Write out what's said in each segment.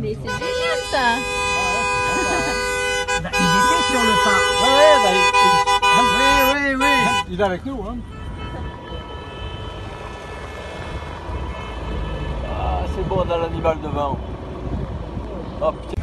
Mais c'est génial ça Bah, il était sur le pas. Ouais, ouais, bah, il, Oui, oui, oui. il- il est avec nous. Hein. Ah, c'est bon, on a l'animal devant. Oh putain.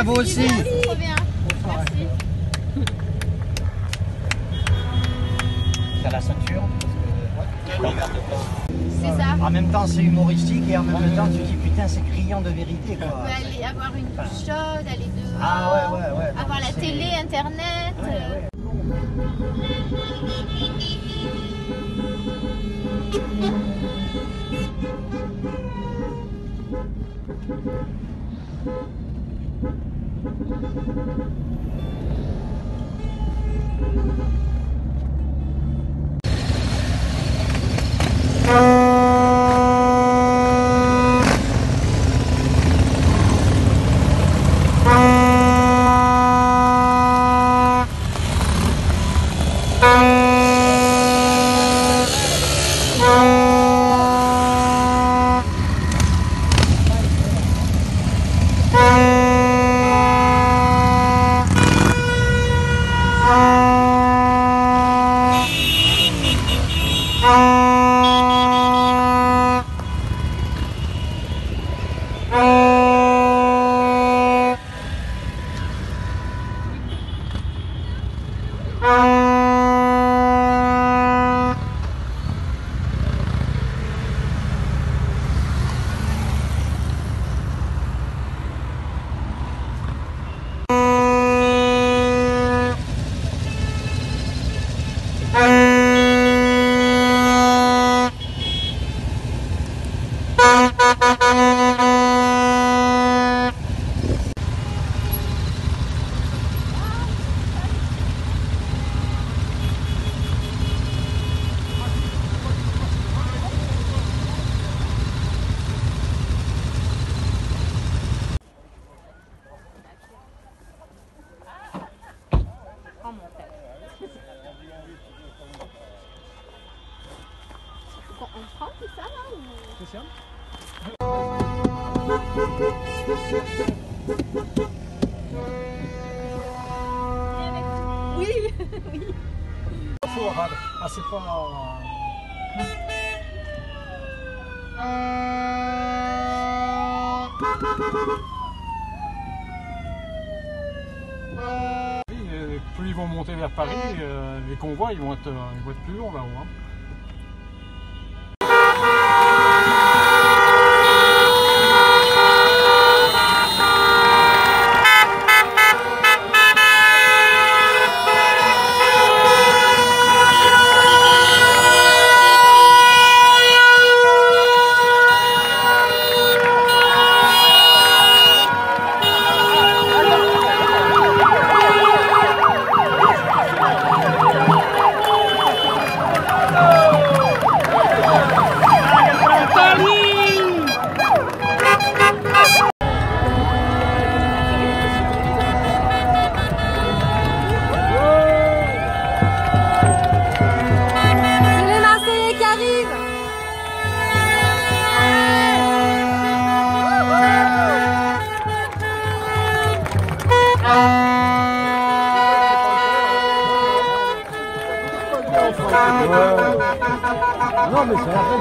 À vous aussi. Merci, T'as la ceinture C'est ça En même temps, c'est humoristique et en même temps, tu dis putain, c'est criant de vérité quoi. peut aller avoir une douche chaude, aller dehors Ah ouais, ouais, ouais. non, Avoir la télé, internet Ouais, euh, ouais. Thank you. Oui, oui. Faut rade. Ah, c'est pas. Oui, euh, plus ils vont monter vers Paris, euh, les convois ils vont être, euh, ils vont être plus longs là-haut. hein. Non, mais